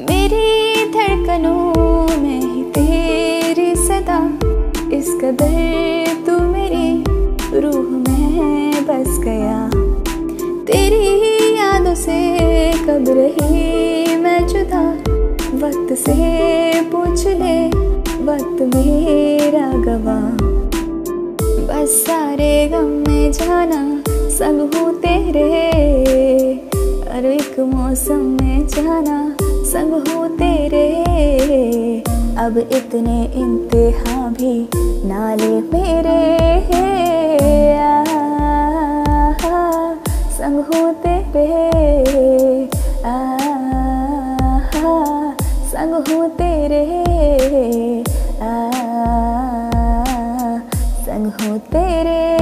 मेरी धड़कनों में ही तेरी सदा। इस कदर तू मेरी रूह में बस गया। तेरी ही यादों से कब रही मैं जुदा? वक्त से पूछ ले, वक्त मेरा गवा। बस सारे गम में जाना संग हूँ तेरे मौसम में जाना संग हो तेरे। अब इतने इंतहा भी नाले मेरे आ, संग हो तेरे। संग हो तेरे। आ, संग हो तेरे।